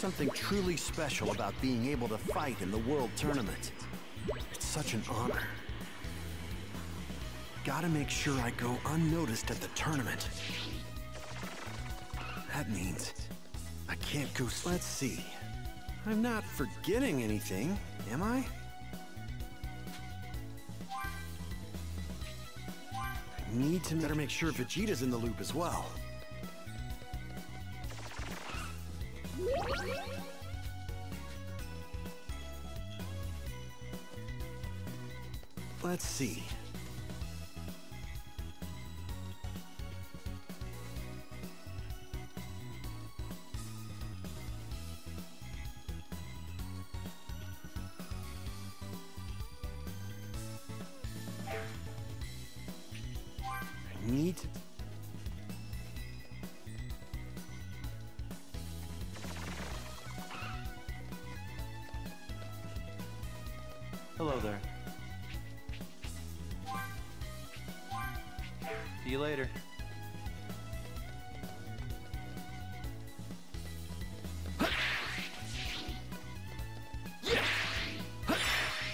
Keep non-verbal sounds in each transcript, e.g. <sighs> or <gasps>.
something truly special about being able to fight in the World Tournament. It's such an honor. Gotta make sure I go unnoticed at the tournament. That means I can't go... Let's see. I'm not forgetting anything, am I? I need to better make sure Vegeta's in the loop as well. See.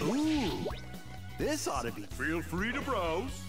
Ooh! This ought to be... Feel free to browse.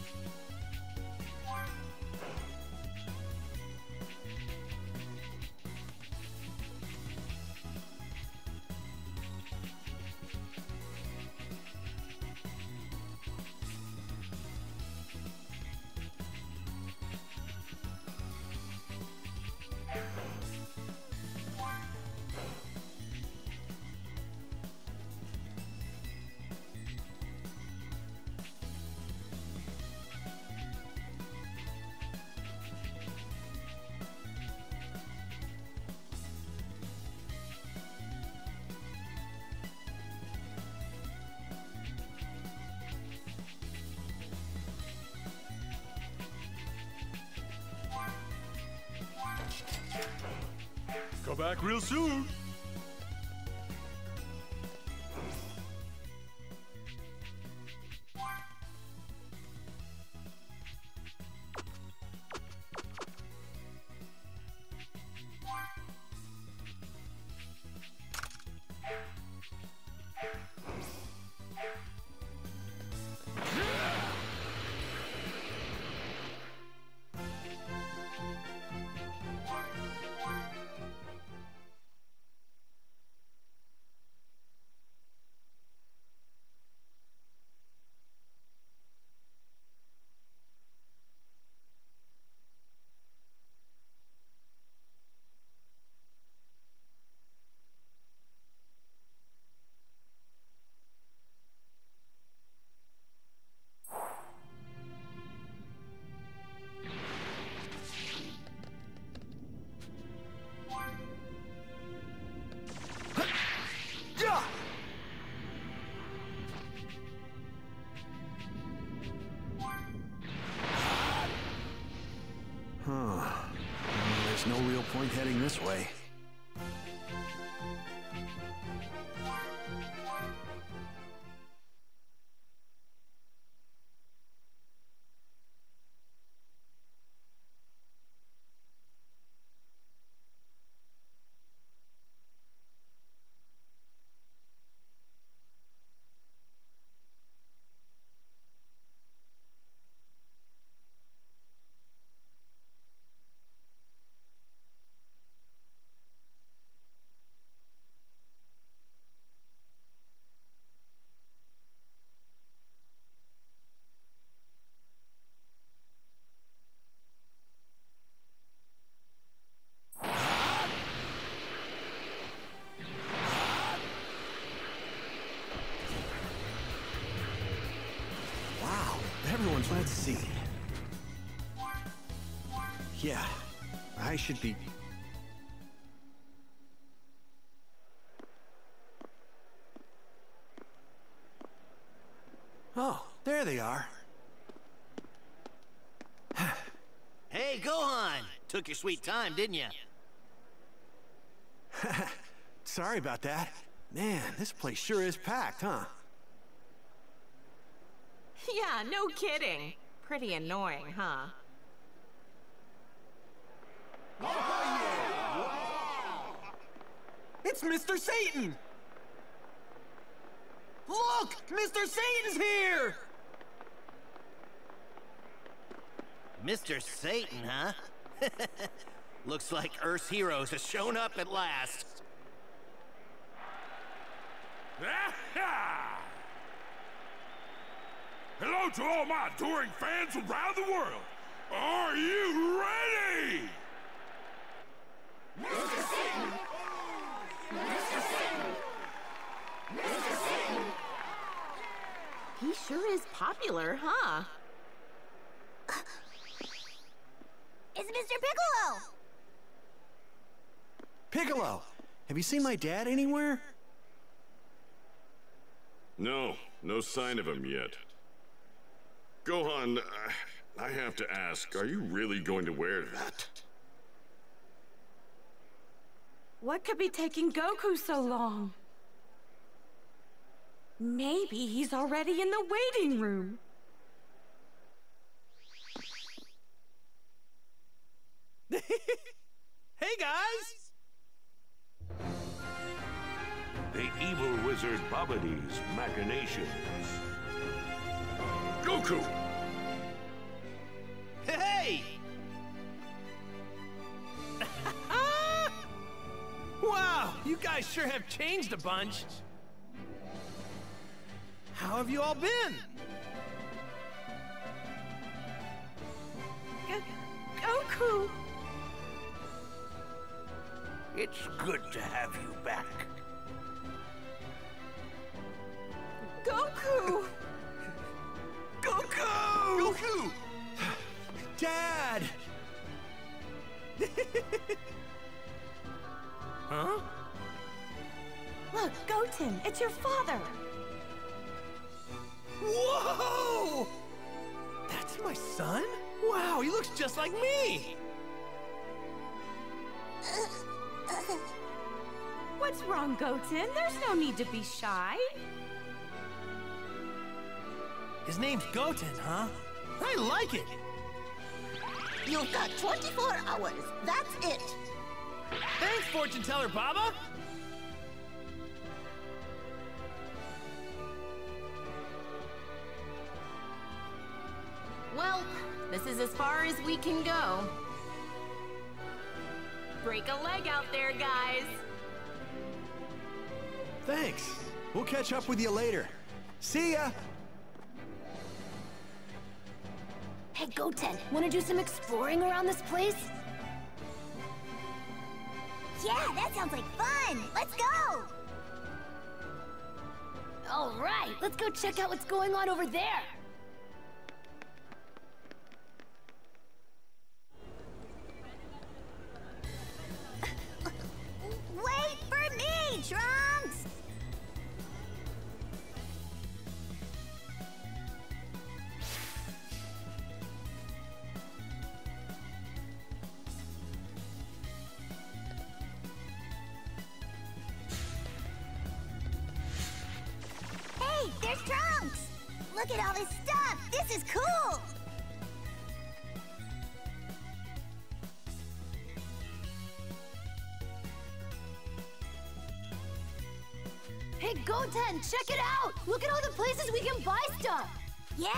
Real soon. Let's see. Yeah, I should be. Oh, there they are. Hey, Gohan! Took your sweet time, didn't you? <laughs> Sorry about that. Man, this place sure is packed, huh? Yeah, no kidding. Pretty annoying, huh? It's Mr. Satan! Look! Mr. Satan's here! Mr. Satan, huh? <laughs> Looks like Earth's heroes has shown up at last. <laughs> Hello to all my touring fans around the world. Are you ready? Mr. Satan! Mr. Satan! Mr. Satan! He sure is popular, huh? It's Mr. Piccolo! Piccolo, have you seen my dad anywhere? No, no sign of him yet. Gohan, uh, I have to ask, are you really going to wear that? What could be taking Goku so long? Maybe he's already in the waiting room. <laughs> Hey, guys! The evil wizard Babidi's machinations. Goku! Hey! <laughs> wow, you guys sure have changed a bunch. How have you all been? Go Goku! It's good to have you back. Goku! Goku! Goku! Dad! huh? Look, Goten, it's your father! Whoa! That's my son? Wow, he looks just like me! What's wrong, Goten? There's no need to be shy. His name's Goten, huh? I like it! You've got 24 hours. That's it. Thanks, fortune teller Baba! Well, this is as far as we can go. Break a leg out there, guys. Thanks. We'll catch up with you later. See ya! Hey, Goten, want to do some exploring around this place? Yeah, that sounds like fun. Let's go. All right, let's go check out what's going on over there. Out! Look at all the places we can buy stuff! Yeah!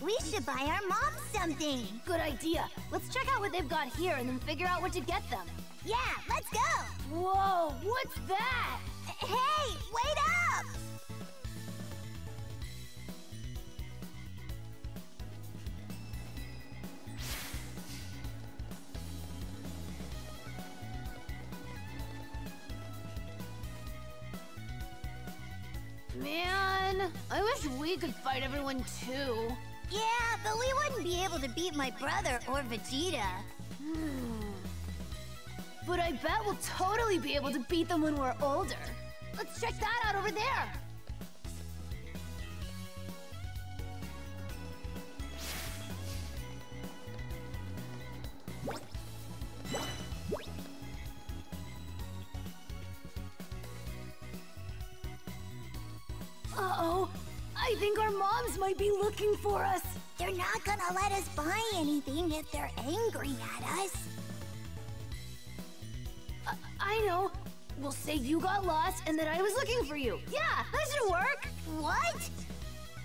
We should buy our mom something! Good idea. Let's check out what they've got here and then figure out what to get them. Yeah, let's go! Whoa, what's that? Hey, wait up! Man, I wish we could fight everyone too. Yeah, but we wouldn't be able to beat my brother or Vegeta. Hmm. But I bet we'll totally be able to beat them when we're older. Let's check that out over there. Uh-oh. I think our moms might be looking for us. They're not gonna let us buy anything if they're angry at us. Uh, I know. We'll say you got lost and that I was looking for you. Yeah, that should work. What?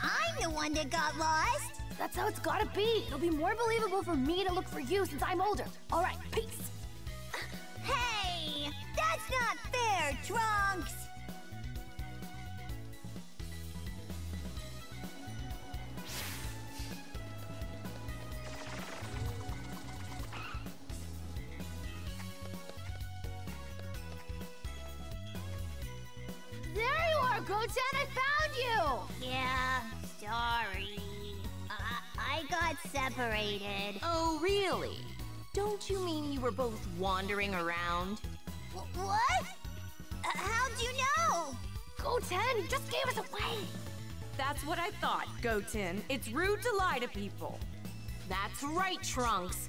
I'm the one that got lost. That's how it's gotta be. It'll be more believable for me to look for you since I'm older. All right, peace. Hey, that's not fair, Trunks. Goten. I found you. Yeah, sorry. I, I got separated. Oh, really? Don't you mean you were both wandering around? Wh- what? Uh, how'd you know? Goten, just gave us away. That's what I thought, Goten. It's rude to lie to people. That's right, Trunks.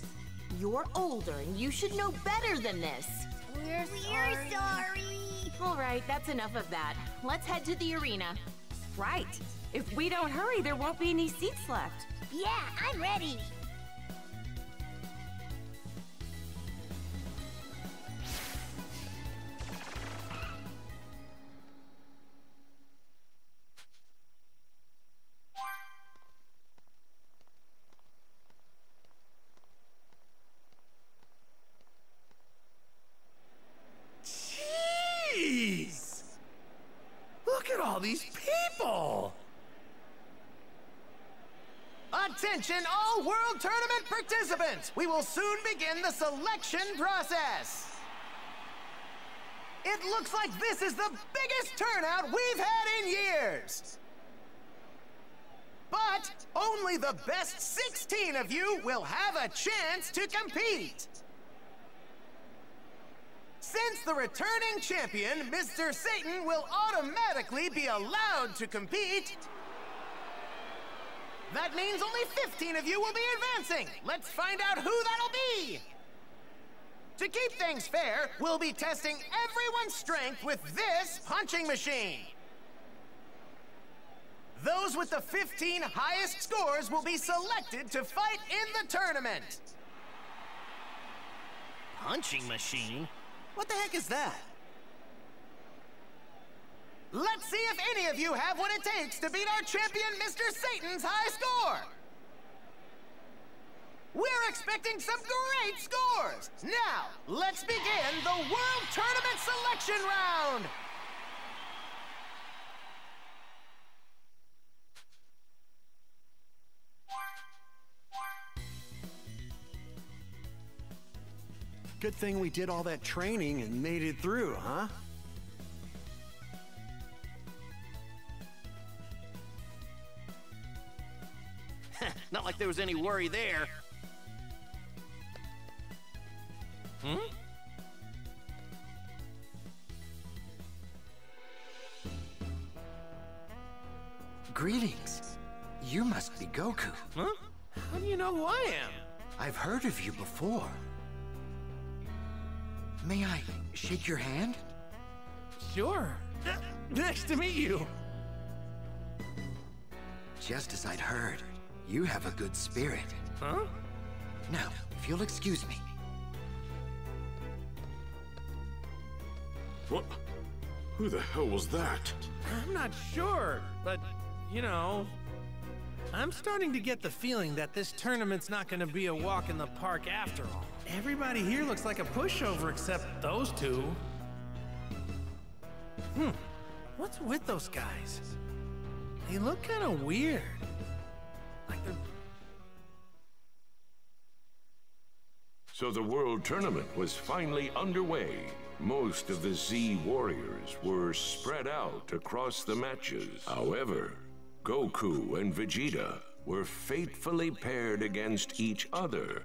You're older and you should know better than this. We're, We're sorry. All right, that's enough of that. Let's head to the arena. Right. If we don't hurry, there won't be any seats left. Yeah, I'm ready. These people! Attention, all World Tournament participants! We will soon begin the selection process. It looks like this is the biggest turnout we've had in years. But only the best 16 of you will have a chance to compete. Since the returning champion, Mr. Satan, will automatically be allowed to compete, that means only 15 of you will be advancing. Let's find out who that'll be. To keep things fair, we'll be testing everyone's strength with this punching machine. Those with the 15 highest scores will be selected to fight in the tournament. Punching machine? What the heck is that? Let's see if any of you have what it takes to beat our champion, Mr. Satan's high score. We're expecting some great scores. Now, let's begin the World Tournament Selection Round. Good thing we did all that training and made it through, huh? <laughs> Not like there was any worry there. Hmm? Greetings. You must be Goku. Huh? How do you know who I am? I've heard of you before. May I shake your hand? Sure. Nice to meet you. Just as I'd heard, you have a good spirit. Huh? Now, if you'll excuse me. What? Who the hell was that? I'm not sure, but you know, I'm starting to get the feeling that this tournament's not going to be a walk in the park after all. Everybody here looks like a pushover except those two. Hmm. What's with those guys? They look kind of weird. Like they're So the World Tournament was finally underway. Most of the Z Warriors were spread out across the matches. However, Goku and Vegeta were fatefully paired against each other.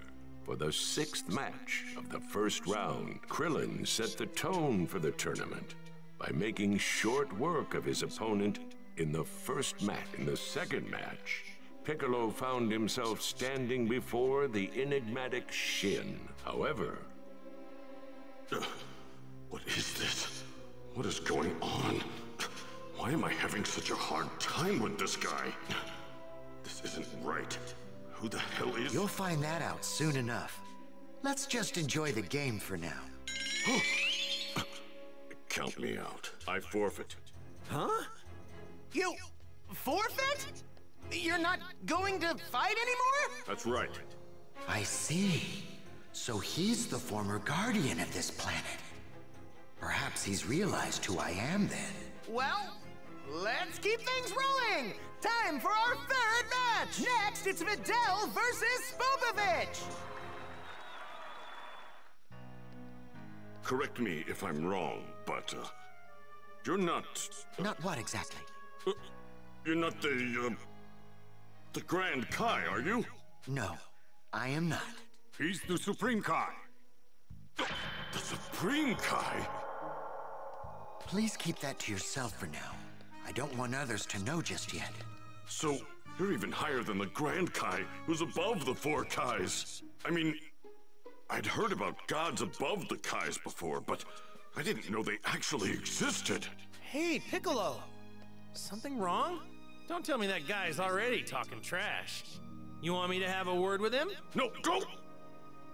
For the sixth match of the first round, Krillin set the tone for the tournament by making short work of his opponent in the first match. In the second match, Piccolo found himself standing before the enigmatic Shin. However, <sighs> What is this? What is going on? Why am I having such a hard time with this guy? This isn't right. Who the hell is... You'll find that out soon enough. Let's just enjoy the game for now. <gasps> Count me out. I forfeit. Huh? You forfeit? You're not going to fight anymore? That's right. I see. So he's the former guardian of this planet. Perhaps he's realized who I am then. Well, let's keep things rolling! Time for our third match! Next, it's Videl versus Spopovich! Correct me if I'm wrong, but uh, you're not. Not what exactly? Uh, you're not the uh, the Grand Kai, are you? No, I am not. He's the Supreme Kai. The Supreme Kai? Please keep that to yourself for now. I don't want others to know just yet. So, you're even higher than the Grand Kai, who's above the four Kais. I mean, I'd heard about gods above the Kais before, but I didn't know they actually existed. Hey, Piccolo! Something wrong? Don't tell me that guy's already talking trash. You want me to have a word with him? No, don't!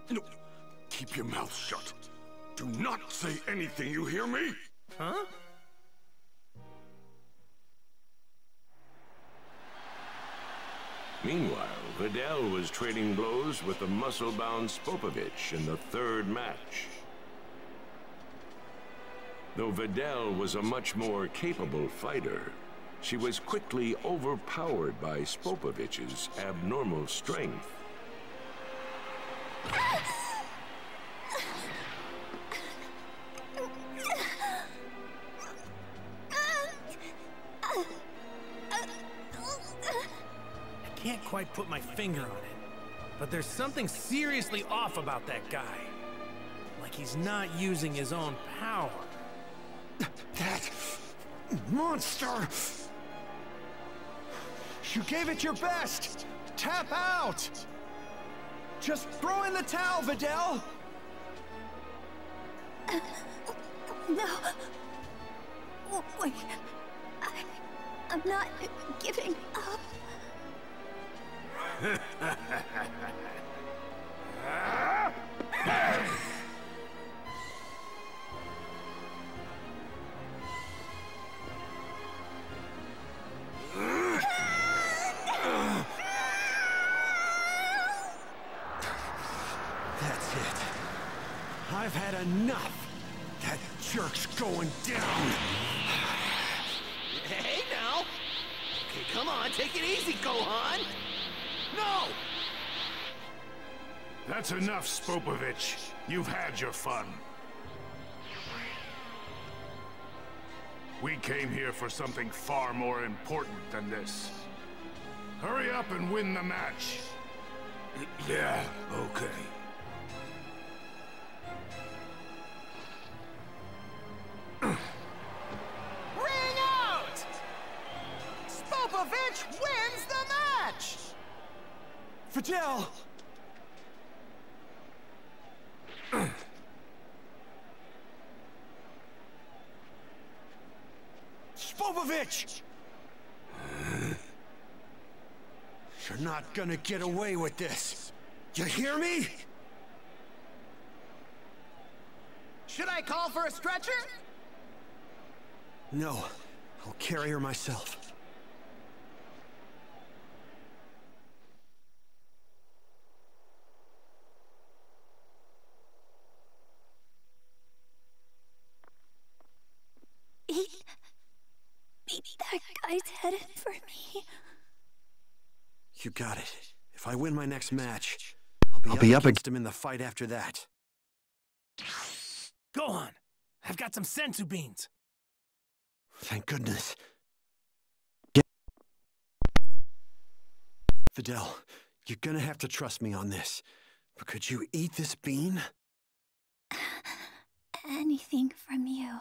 No, keep your mouth shut. Do not say anything, you hear me? Huh? Meanwhile, Videl was trading blows with the muscle-bound Spopovich in the third match. Though Videl was a much more capable fighter, she was quickly overpowered by Spopovich's abnormal strength. Can't quite put my finger on it, but there's something seriously off about that guy. Like he's not using his own power. That monster! You gave it your best! Tap out! Just throw in the towel, Videl! <laughs> No. Oh, Wait. I, I'm not giving up. That's it. I've had enough. That jerk's going down. Hey now! Okay, come on, take it easy, Gohan! No! That's enough, Spopovich. You've had your fun. We came here for something far more important than this. Hurry up and win the match. <clears throat> Yeah, okay. Videl! Spopovich! You're not gonna get away with this. You hear me? Should I call for a stretcher? No. I'll carry her myself. Beat. Beat that guy's head for me. You got it. If I win my next match, I'll be, I'll up, be up against him in the fight after that. Gohan, I've got some senzu beans. Thank goodness. Videl, you're gonna have to trust me on this. But could you eat this bean? <sighs> Anything from you.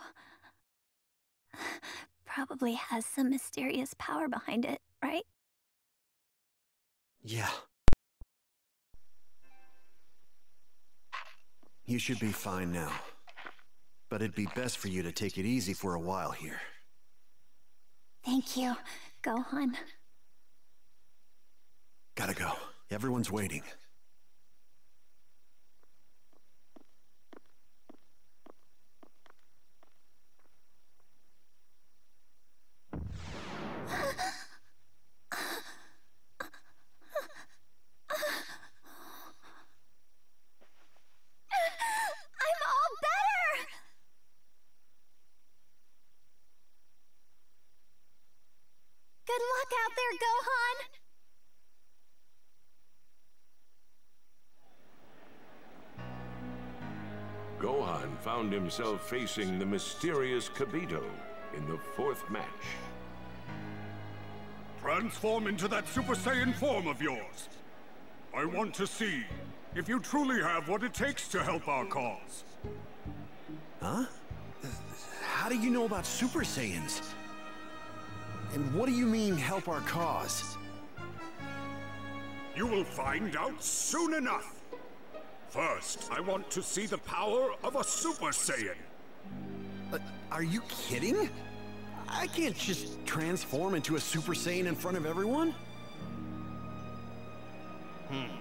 Probably has some mysterious power behind it, right? Yeah. You should be fine now. But it'd be best for you to take it easy for a while here. Thank you, Gohan. Gotta go. Everyone's waiting. Good luck out there, Gohan! Gohan found himself facing the mysterious Kibito in the fourth match. Transform into that Super Saiyan form of yours. I want to see if you truly have what it takes to help our cause. Huh? How do you know about Super Saiyans? And what do you mean, help our cause? You will find out soon enough. First, I want to see the power of a Super Saiyan. Uh, are you kidding? I can't just transform into a Super Saiyan in front of everyone. Hmm.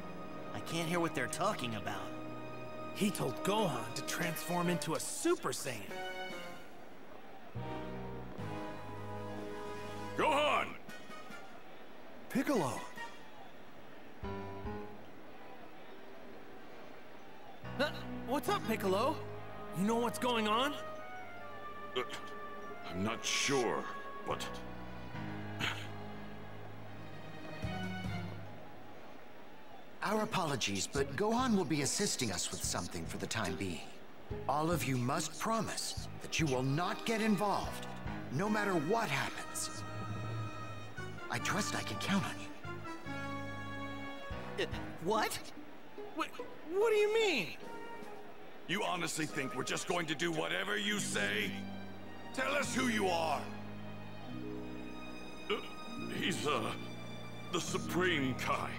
I can't hear what they're talking about. He told Gohan to transform into a Super Saiyan. Piccolo! Uh, what's up, Piccolo? You know what's going on? Uh, I'm not sure, but... Our apologies, but Gohan will be assisting us with something for the time being. All of you must promise that you will not get involved, no matter what happens. I trust I can count on you. Uh, what? What, what do you mean? You honestly think we're just going to do whatever you say? Tell us who you are. Uh, he's, uh, the Supreme Kai.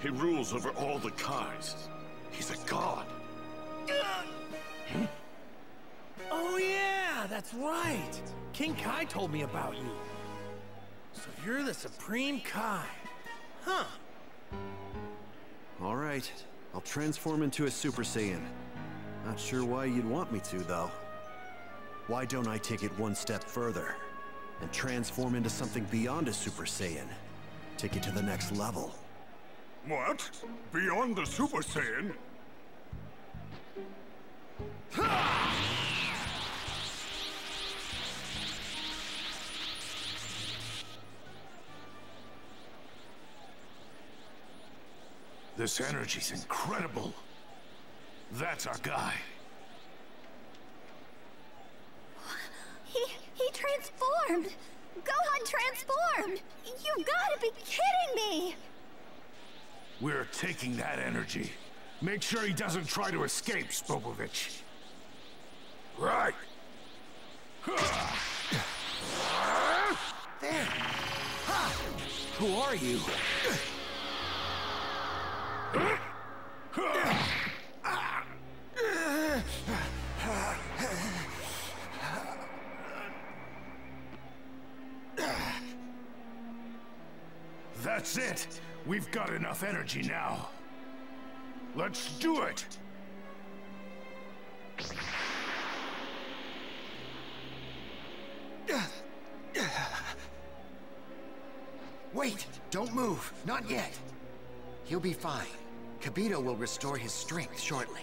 He rules over all the Kais. He's a god. Hmm? Oh yeah, that's right. King Kai told me about you. So you're the Supreme Kai. Huh. All right. I'll transform into a Super Saiyan. Not sure why you'd want me to, though. Why don't I take it one step further and transform into something beyond a Super Saiyan? Take it to the next level. What? Beyond the Super Saiyan? This energy's incredible. That's our guy. He... he transformed! Gohan transformed! You've gotta be kidding me! We're taking that energy. Make sure he doesn't try to escape, Spopovich. Right. There. Who are you? That's it! We've got enough energy now. Let's do it! Wait! Don't move! Not yet! He'll be fine. Kibito will restore his strength shortly.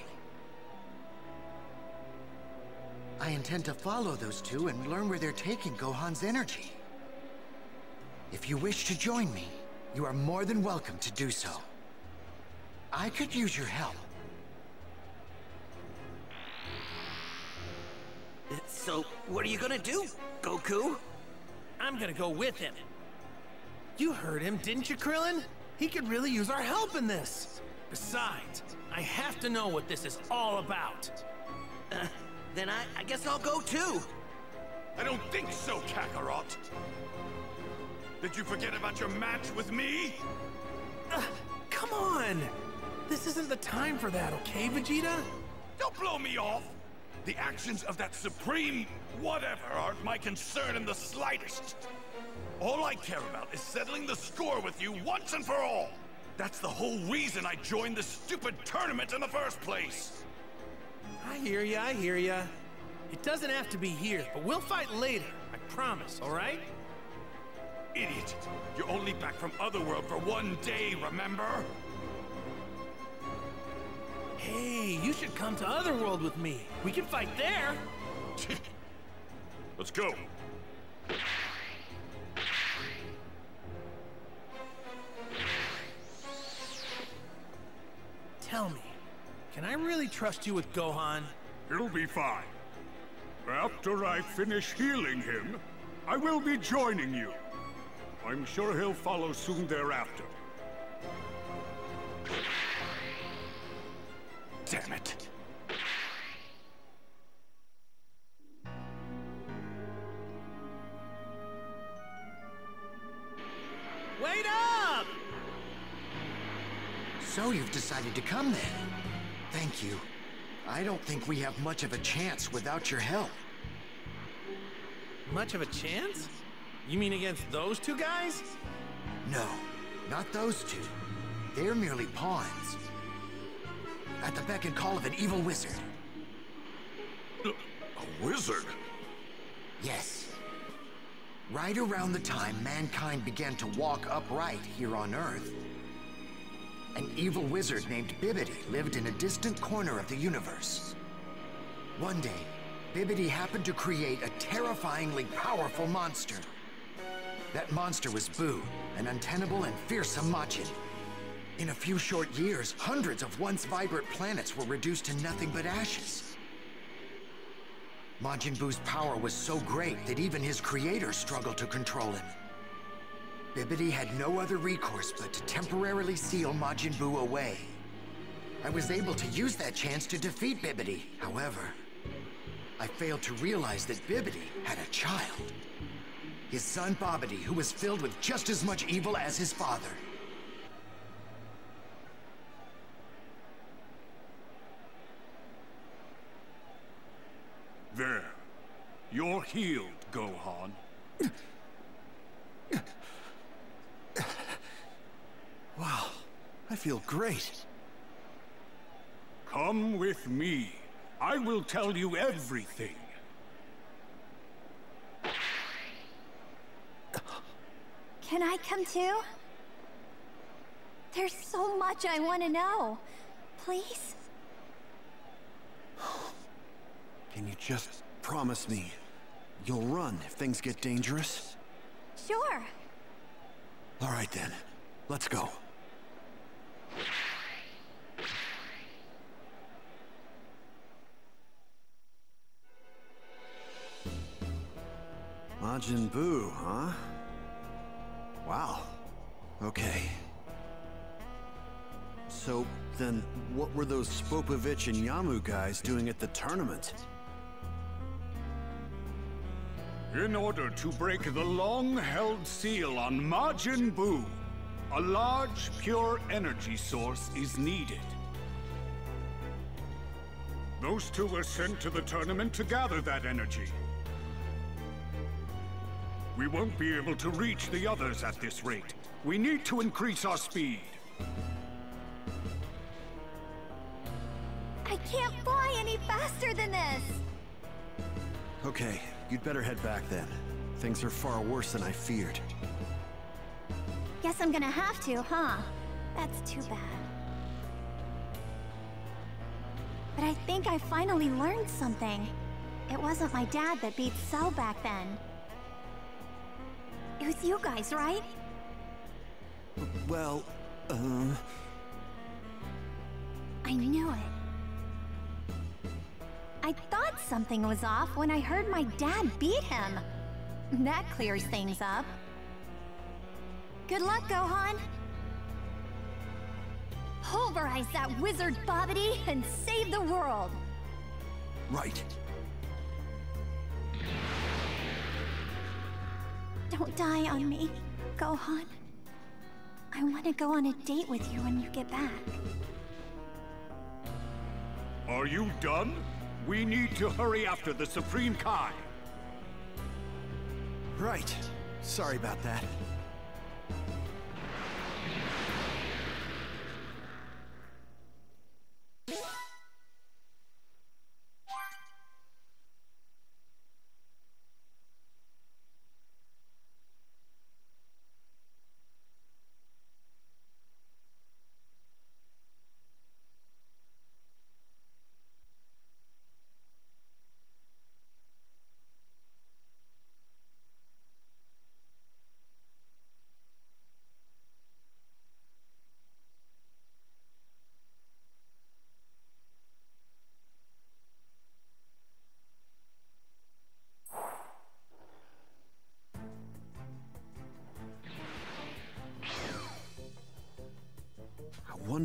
I intend to follow those two and learn where they're taking Gohan's energy. If you wish to join me, you are more than welcome to do so. I could use your help. So, what are you gonna do, Goku? I'm gonna go with him. You heard him, didn't you, Krillin? He could really use our help in this. Besides, I have to know what this is all about. Uh, then I, I guess I'll go too. I don't think so, Kakarot. Did you forget about your match with me? Uh, come on! This isn't the time for that, okay, Vegeta? Don't blow me off! The actions of that supreme whatever aren't my concern in the slightest. All I care about is settling the score with you once and for all. That's the whole reason I joined this stupid tournament in the first place. I hear ya, I hear ya. It doesn't have to be here, but we'll fight later. I promise, all right? Idiot! You're only back from Otherworld for one day, remember? Hey, you should come to Otherworld with me. We can fight there. <laughs> Let's go. Tell me, can I really trust you with Gohan? He'll be fine. After I finish healing him, I will be joining you. I'm sure he'll follow soon thereafter. Decided to come then? Thank you. I don't think we have much of a chance without your help. Much of a chance? You mean against those two guys? No, not those two. They're merely pawns. At the beck and call of an evil wizard. A wizard? Yes. Right around the time mankind began to walk upright here on Earth, an evil wizard named Bibidi lived in a distant corner of the universe. One day, Bibidi happened to create a terrifyingly powerful monster. That monster was Buu, an untenable and fearsome Majin. In a few short years, hundreds of once vibrant planets were reduced to nothing but ashes. Majin Buu's power was so great that even his creator struggled to control him. Bibidi had no other recourse but to temporarily seal Majin Buu away. I was able to use that chance to defeat Bibidi. However, I failed to realize that Bibidi had a child. His son Babidi, who was filled with just as much evil as his father. There. You're healed, Gohan. <laughs> Wow, I feel great. Come with me. I will tell you everything. Can I come too? There's so much I want to know. Please? Can you just promise me you'll run if things get dangerous? Sure. All right then, let's go. Majin Buu, huh? Wow. Okay. So, then, what were those Spopovich and Yamu guys doing at the tournament? In order to break the long-held seal on Majin Buu, a large, pure energy source is needed. Those two were sent to the tournament to gather that energy. We won't be able to reach the others at this rate. We need to increase our speed. I can't fly any faster than this! Okay, you'd better head back then. Things are far worse than I feared. Guess I'm gonna have to, huh? That's too bad. But I think I finally learned something. It wasn't my dad that beat Cell back then. It was you guys, right? Well, uh... I knew it. I thought something was off when I heard my dad beat him. That clears things up. Good luck, Gohan! Pulverize that wizard Babidi and save the world! Right. Don't die on me, Gohan. I want to go on a date with you when you get back. Are you done? We need to hurry after the Supreme Kai. Right. Sorry about that.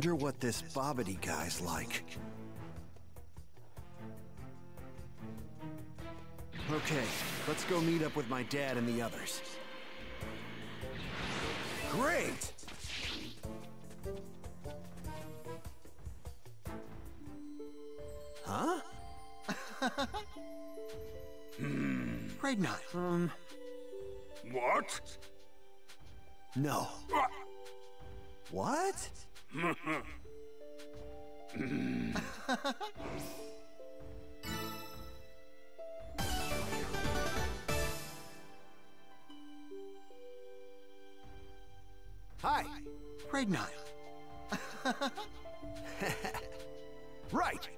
Wonder what this Babidi guy's like. Okay, let's go meet up with my dad and the others. Great! Huh? <laughs> hmm. Grade 9. Um... What? No. What? Hi. Grade 9. <laughs> right.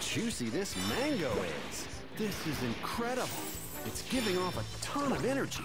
Juicy this mango is. This is incredible. It's giving off a ton of energy.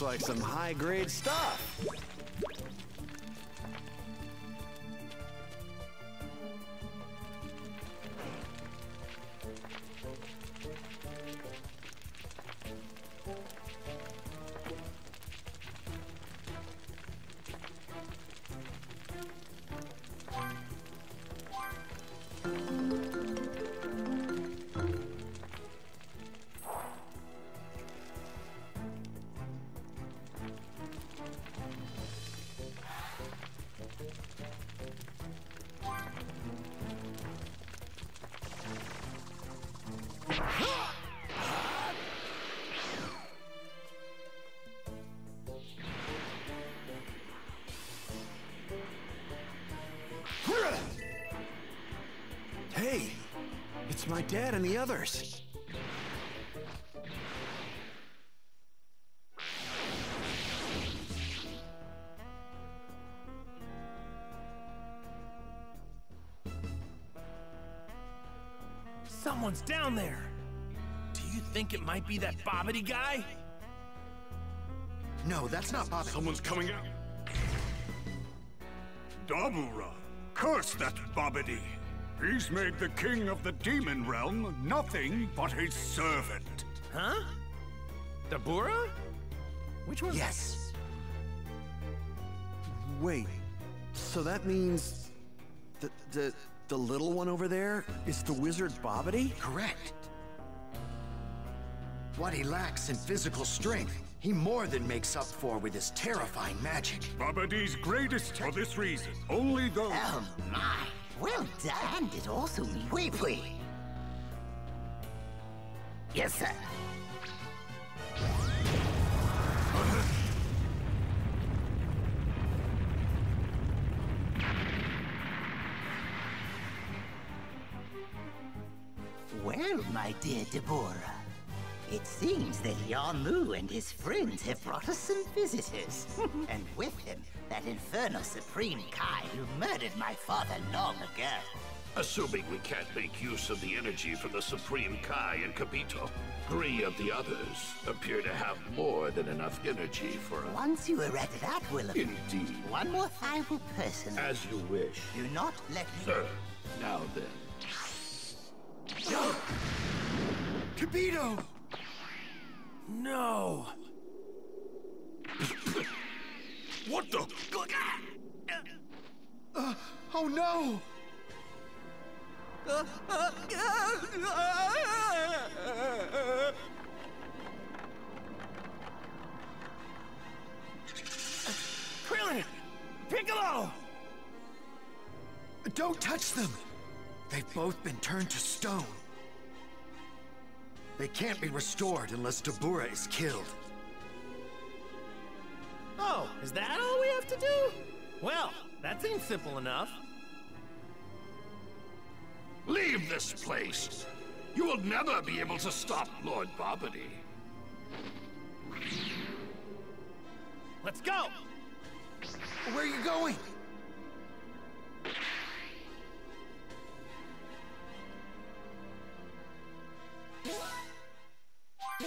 Looks like some high-grade stuff. My dad and the others. Someone's down there. Do you think it might be that Babidi guy? No, that's not Babidi. Someone's coming out. Dabura, curse that Babidi. He's made the king of the demon realm nothing but his servant. Huh? Dabura? Which one? Yes. Wait, so that means the the the little one over there is the wizard Babidi? Correct. What he lacks in physical strength, he more than makes up for with his terrifying magic. Babidi's greatest for this reason. Only those. Oh my! Well done, it also me wee wee. Yes, sir. Well, my dear Dabura, it seems that Yamu and his friends have brought us some visitors. <laughs> and with him, that infernal Supreme Kai who murdered my father long ago. Assuming we can't make use of the energy from the Supreme Kai and Kibito, three of the others appear to have more than enough energy for a... Once you are at that, Willoughby. Indeed. One more thing. I will. As you wish. Do not let me. Sir, now then. <gasps> Kibito! No. What the? Uh, oh no! Krillin! Piccolo! Don't touch them! They've both been turned to stone. They can't be restored unless Dabura is killed. Oh, is that all we have to do? Well, that seems simple enough. Leave this place! You will never be able to stop Lord Babidi. Let's go! Where are you going? What? you